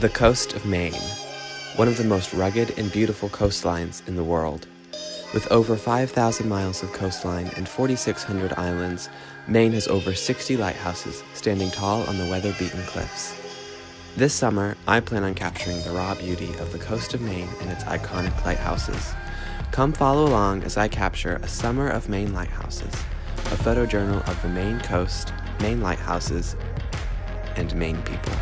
The coast of Maine, one of the most rugged and beautiful coastlines in the world. With over 5,000 miles of coastline and 4,600 islands, Maine has over 60 lighthouses standing tall on the weather beaten cliffs. This summer, I plan on capturing the raw beauty of the coast of Maine and its iconic lighthouses. Come follow along as I capture a Summer of Maine Lighthouses, a photojournal of the Maine coast, Maine lighthouses, and Maine people.